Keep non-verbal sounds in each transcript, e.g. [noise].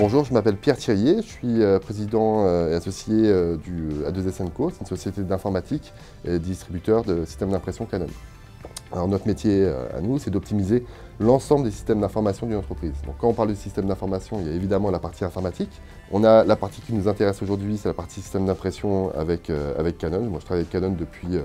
Bonjour, je m'appelle Pierre Thirier, je suis euh, président euh, et associé euh, du A2S Co. C'est une société d'informatique et distributeur de systèmes d'impression Canon. Alors notre métier à nous, c'est d'optimiser l'ensemble des systèmes d'information d'une entreprise. Donc quand on parle de système d'information, il y a évidemment la partie informatique. On a la partie qui nous intéresse aujourd'hui, c'est la partie système d'impression avec, avec Canon. Moi je travaille avec Canon depuis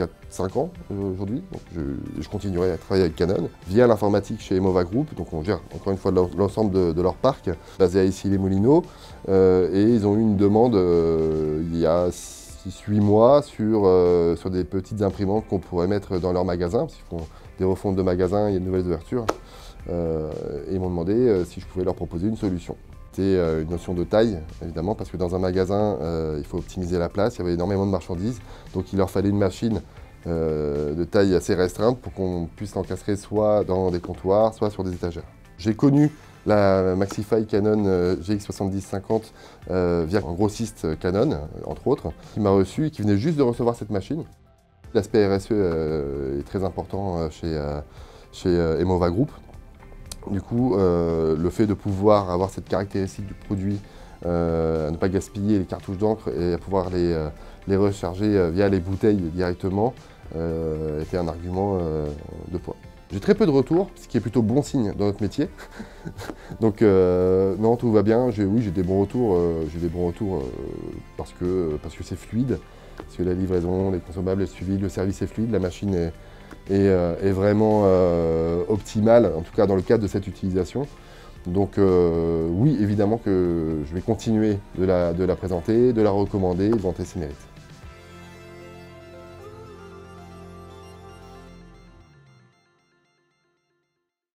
4-5 ans euh, aujourd'hui. Je, continuerai à travailler avec Canon via l'informatique chez Emova Group. Donc on gère encore une fois l'ensemble de, leur parc basé à Issy-les-Moulineaux. Euh, et ils ont eu une demande euh, il y a 6-8 mois sur, sur des petites imprimantes qu'on pourrait mettre dans leur magasin, parce qu'ils font des refontes de magasins, il y a de nouvelles ouvertures. et ils m'ont demandé si je pouvais leur proposer une solution. C'était une notion de taille, évidemment, parce que dans un magasin, il faut optimiser la place, il y avait énormément de marchandises, donc il leur fallait une machine euh, de taille assez restreinte pour qu'on puisse l'encastrer soit dans des comptoirs, soit sur des étagères. J'ai connu la Maxify Canon euh, GX7050 euh, via un grossiste Canon, entre autres, qui m'a reçu et qui venait juste de recevoir cette machine. L'aspect RSE est très important chez, chez Emova Group. Du coup, le fait de pouvoir avoir cette caractéristique du produit, ne pas gaspiller les cartouches d'encre et à pouvoir les, les recharger via les bouteilles directement, euh, était un argument euh, de poids. J'ai très peu de retours, ce qui est plutôt bon signe dans notre métier. [laughs] Donc euh, non, tout va bien. Oui, j'ai des bons retours. j'ai des bons retours parce que parce que c'est fluide, parce que la livraison, les consommables est suivi, le service est fluide, la machine est, est, vraiment optimale, en tout cas dans le cadre de cette utilisation. Donc oui, évidemment que je vais continuer de la, présenter, de la recommander, de vanter ses mérites.